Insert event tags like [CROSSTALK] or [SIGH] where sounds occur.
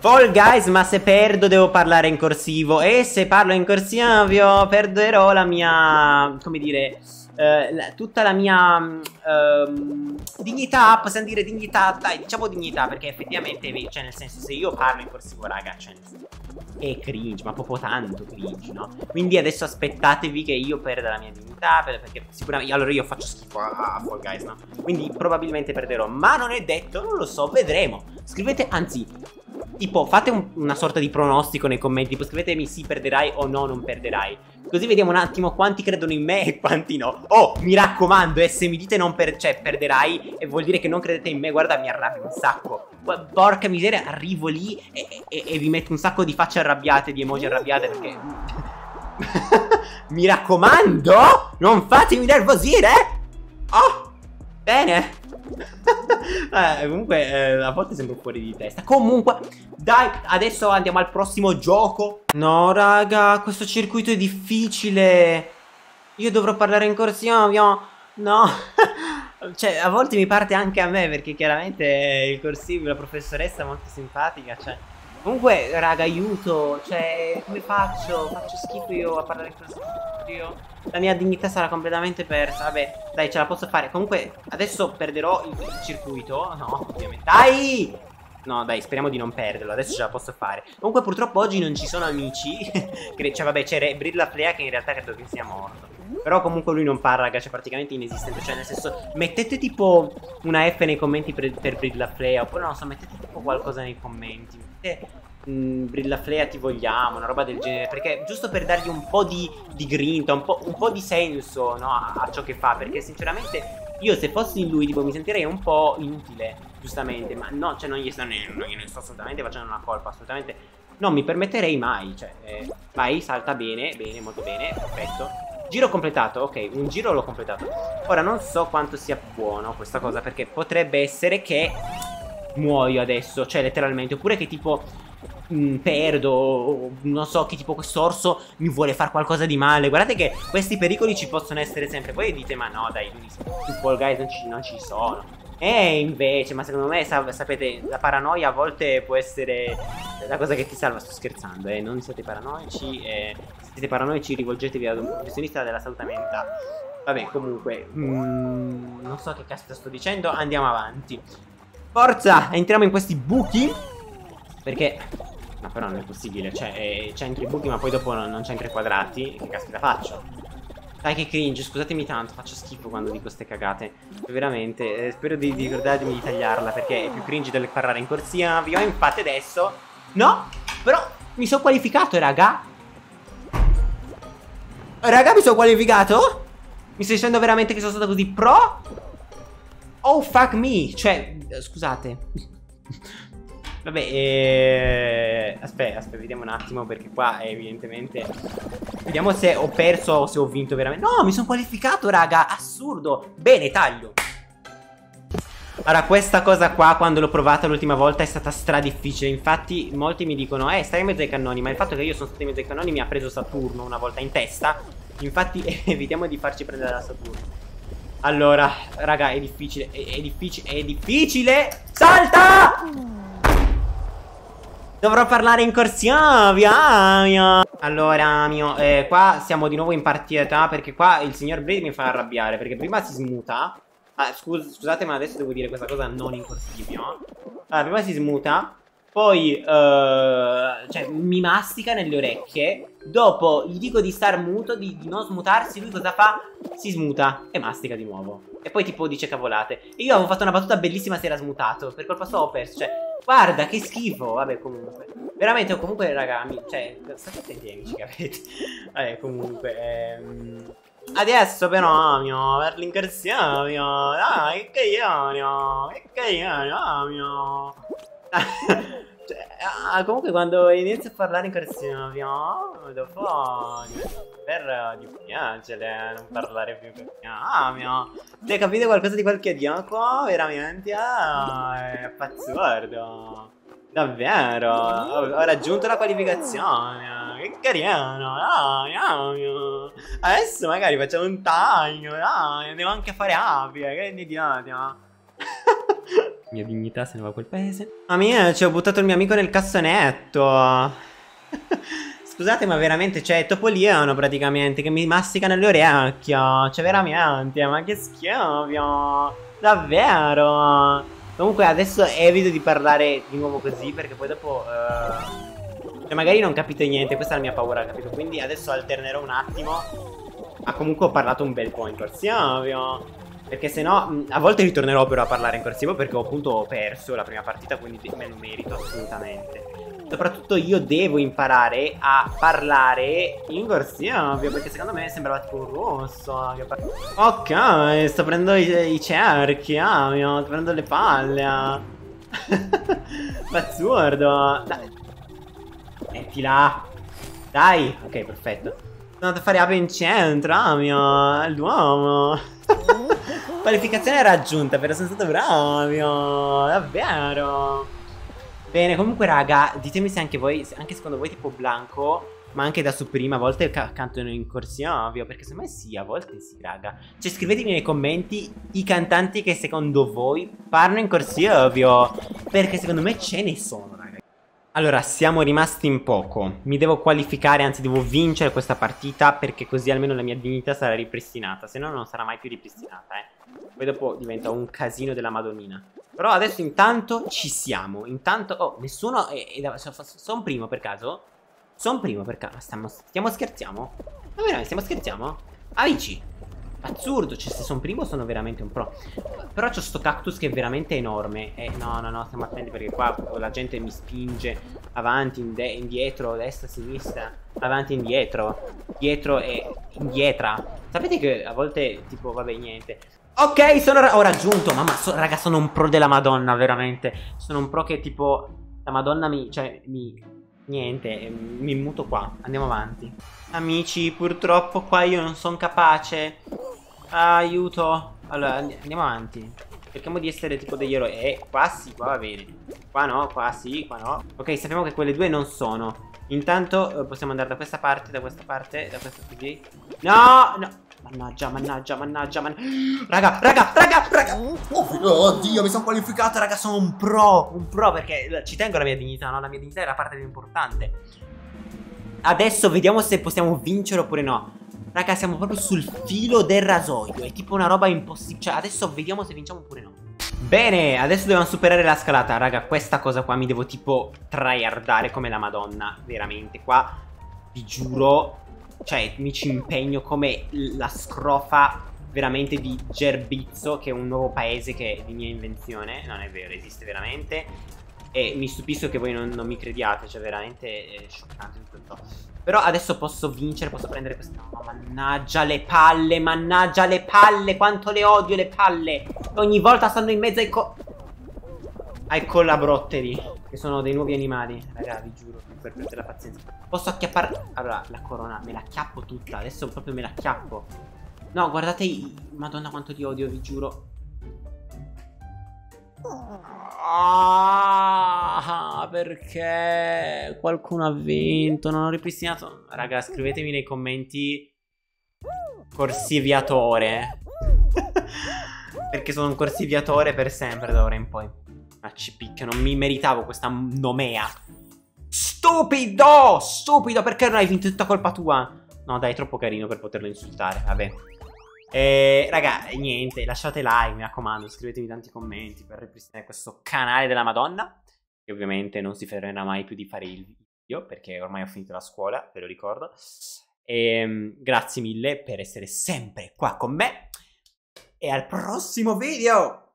Fall Guys, ma se perdo devo parlare in corsivo. E se parlo in corsivo perderò la mia... come dire... La, tutta la mia uh, dignità, possiamo dire dignità, dai, diciamo dignità, perché effettivamente, cioè nel senso, se io parlo in corsivo, raga, cioè è cringe, ma proprio tanto cringe, no? Quindi adesso aspettatevi che io perda la mia dignità, perché sicuramente, allora io faccio schifo a Fall Guys, no? Quindi probabilmente perderò, ma non è detto, non lo so, vedremo. Scrivete, anzi, Tipo, fate un, una sorta di pronostico nei commenti. Tipo, scrivetemi sì, perderai o no, non perderai. Così vediamo un attimo quanti credono in me e quanti no. Oh, mi raccomando, eh, se mi dite non per cioè, perderai, e vuol dire che non credete in me, guarda, mi arrabbio un sacco. Porca miseria, arrivo lì e, e, e vi metto un sacco di facce arrabbiate, di emoji arrabbiate, perché... [LAUGHS] mi raccomando, non fatemi nervosire! Oh, bene [LAUGHS] eh, comunque eh, a volte sembra fuori di testa Comunque Dai adesso andiamo al prossimo gioco No raga questo circuito è difficile Io dovrò parlare in corsivo No [LAUGHS] Cioè a volte mi parte anche a me Perché chiaramente il corsivo La professoressa è molto simpatica Cioè Comunque, raga, aiuto. Cioè, come faccio? Faccio schifo io a parlare in corsivo. La mia dignità sarà completamente persa. Vabbè, dai, ce la posso fare. Comunque, adesso perderò il circuito. No, ovviamente. Dai! No, dai, speriamo di non perderlo. Adesso ce la posso fare. Comunque, purtroppo oggi non ci sono amici. [LAUGHS] cioè, vabbè, c'è Brilla Flea che in realtà credo che sia morto. Però comunque lui non parla, raga, cioè praticamente inesistente. Cioè, nel senso, mettete tipo una F nei commenti per, per Brilla Flea. Oppure non so, mettete tipo qualcosa nei commenti. Mettete mh, Brillaflea ti vogliamo, una roba del genere. Perché giusto per dargli un po' di, di grinta, un po', un po', di senso no, a, a, ciò che fa. Perché sinceramente io se fossi in lui tipo mi sentirei un po' inutile, giustamente. Ma no, cioè non gli sto, non gli sto assolutamente facendo una colpa, assolutamente. Non mi permetterei mai, cioè, eh, vai, salta bene, bene, molto bene, perfetto. Giro completato, ok, un giro l'ho completato. Ora non so quanto sia buono questa cosa, perché potrebbe essere che muoio adesso, cioè letteralmente, oppure che tipo perdo, non so che tipo quest'orso mi vuole fare qualcosa di male. Guardate che questi pericoli ci possono essere sempre. Poi dite, ma no, dai, su Fall Guys non ci, non ci sono. E invece, ma secondo me, sa sapete, la paranoia a volte può essere la cosa che ti salva. Sto scherzando, eh, non siate paranoici. Eh, se siete paranoici, rivolgetevi ad un professionista della salute mentale. Vabbè, comunque, mm, non so che cazzo sto dicendo, andiamo avanti. Forza, entriamo in questi buchi. Perché ma però non è possibile, cioè eh, c'entro i buchi ma poi dopo non, non c'entro i quadrati Che caspita faccio? Dai che cringe, scusatemi tanto, faccio schifo quando dico queste cagate Veramente, eh, spero di, di ricordarmi di tagliarla Perché è più cringe del parlare in corsia Vi ho infatti adesso No, però mi sono qualificato raga Raga mi sono qualificato? Mi stai dicendo veramente che sono stato così pro? Oh fuck me Cioè, scusate [LAUGHS] Vabbè, eh... aspetta, aspetta, vediamo un attimo perché qua evidentemente... Vediamo se ho perso o se ho vinto veramente. No, mi sono qualificato, raga, assurdo. Bene, taglio. Allora, questa cosa qua, quando l'ho provata l'ultima volta, è stata stra difficile. Infatti, molti mi dicono, eh, stai in mezzo ai cannoni. Ma il fatto che io sono stato in mezzo ai cannoni mi ha preso Saturno una volta in testa. Infatti, [LAUGHS] evitiamo di farci prendere da Saturno. Allora, raga, è difficile, è, è difficile, è difficile. Salta! Dovrò parlare in corsia, via, via. Allora, mio, eh, qua siamo di nuovo in partita perché qua il signor Blade mi fa arrabbiare perché prima si smuta. Ah, scus scusate, ma adesso devo dire questa cosa non in corsivo. Allora, prima si smuta, poi, cioè, mastica nelle orecchie. Dopo gli dico di star muto, di, di, non smutarsi. Lui cosa fa? Si smuta e mastica di nuovo. E poi, tipo, dice cavolate. E io avevo fatto una battuta bellissima se era smutato. Per colpa sua ho perso. Cioè, guarda che schifo. Vabbè, comunque. Veramente, comunque, raga, mi, cioè, state attenti amici che avete. [LAUGHS] Vabbè, comunque. Ehm... Adesso però, mio, per l'incursione, mio, dai, che io, mio, che io, mio. Cioè, ah, comunque quando inizio a parlare in corsivo, dopo per dispiacere non parlare più Ah, mio. Cioè, capite qualcosa di qualche qua? Veramente ah, è pazzurdo. Davvero, ho, raggiunto la qualificazione. Che carino, dai, dai. Adesso magari facciamo un taglio, dai, devo anche fare api, che idiota. Mia dignità se ne va a quel paese. Mamma mia, ci ho buttato il mio amico nel cassonetto. [LAUGHS] Scusate, ma veramente, cioè, Topoliano praticamente, che mi masticano le orecchie. Cioè, veramente, ma che schifo. Davvero. Comunque, adesso evito di parlare di nuovo così, perché poi dopo... Uh... Cioè, magari non capite niente, questa è la mia paura, capito? Quindi adesso alternerò un attimo. Ma comunque ho parlato un bel po' in corsivo. Perché se no, a volte ritornerò però a parlare in corsivo perché ho appunto perso la prima partita, quindi me lo merito assolutamente. Soprattutto io devo imparare a parlare in corsivo, perché secondo me sembrava tipo un rosso. Ok, sto prendendo i, i cerchi, ah, sto prendendo le palle. Ah. [LAUGHS] Assurdo. Dai. Mettila. Dai. Ok, perfetto. Sono andato a fare ape in centro, ah, mio. L'uomo. Qualificazione raggiunta, però sono stato bravo, davvero. Bene, comunque raga, ditemi se anche voi, anche secondo voi tipo Blanco, ma anche da su prima, a volte ca cantano in corsia, ovvio, perché me sì, a volte sì, raga. Cioè scrivetemi nei commenti i cantanti che secondo voi parlano in corsia, ovvio, perché secondo me ce ne sono. Allora, siamo rimasti in poco. Mi devo qualificare, anzi devo vincere questa partita perché così almeno la mia dignità sarà ripristinata. Se no non sarà mai più ripristinata, eh. Poi dopo diventa un casino della madonnina. Però adesso intanto ci siamo. Intanto... Oh, nessuno... È, è, sono primo per caso? Sono primo per caso? Stiamo, stiamo scherziamo? Ma veramente stiamo scherziamo? Amici! Assurdo, cioè se sono primo sono veramente un pro. Però c'ho sto cactus che è veramente enorme. E no, no, no, stiamo attenti perché qua la gente mi spinge Avanti, indietro, destra, sinistra Avanti, indietro Dietro e indietro. Sapete che a volte, tipo, vabbè, niente. Ok, sono ho raggiunto Mamma, so, raga, sono un pro della madonna, veramente. Sono un pro che tipo La madonna mi, cioè, mi Niente, mi muto qua, andiamo avanti. Amici, purtroppo qua io non sono capace Aiuto. Allora, andiamo avanti. Cerchiamo di essere tipo degli eroi. Eh, qua sì, qua va bene. Qua no, qua sì, qua no. Ok, sappiamo che quelle due non sono. Intanto eh, possiamo andare da questa parte, da questa parte, da questa qui. No, no. Mannaggia, mannaggia, mannaggia, mannaggia. Raga, raga, raga, raga. Oh, oddio, mi sono qualificato, raga, sono un pro. Un pro perché ci tengo alla mia dignità, no? La mia dignità è la parte più importante. Adesso vediamo se possiamo vincere oppure no. Raga, siamo proprio sul filo del rasoio. È tipo una roba impossibile. Cioè, adesso vediamo se vinciamo oppure no. Bene, adesso dobbiamo superare la scalata. Raga, questa cosa qua mi devo tipo tryhardare come la madonna. Veramente, qua vi giuro. Cioè, mi ci impegno come la scrofa veramente di Gerbizzo, che è un nuovo paese che è di mia invenzione. Non è vero, esiste veramente. E mi stupisco che voi non, non mi crediate, cioè veramente è scioccante tutto. Però adesso posso vincere, posso prendere questa... Oh, mannaggia le palle, mannaggia le palle, quanto le odio le palle. Ogni volta stanno in mezzo ai co... Ai collabrotteri, che sono dei nuovi animali. Raga, vi giuro, per perdere la pazienza. Posso acchiappare... Allora, la corona, me la acchiappo tutta, adesso proprio me la acchiappo. No, guardate, madonna quanto ti odio, vi giuro. Ah, perché qualcuno ha vinto, non ho ripristinato. Raga, scrivetemi nei commenti corsiviatore. perché sono un corsiviatore per sempre da ora in poi. Ma ci picchio, non mi meritavo questa nomea. Stupido! Stupido, perché non hai vinto tutta colpa tua? No, dai, è troppo carino per poterlo insultare, vabbè. E raga, niente, lasciate like, mi raccomando, scrivetemi tanti commenti per ripristinare questo canale della Madonna. Che ovviamente non si fermerà mai più di fare il video, perché ormai ho finito la scuola, ve lo ricordo. E ehm, grazie mille per essere sempre qua con me. E al prossimo video!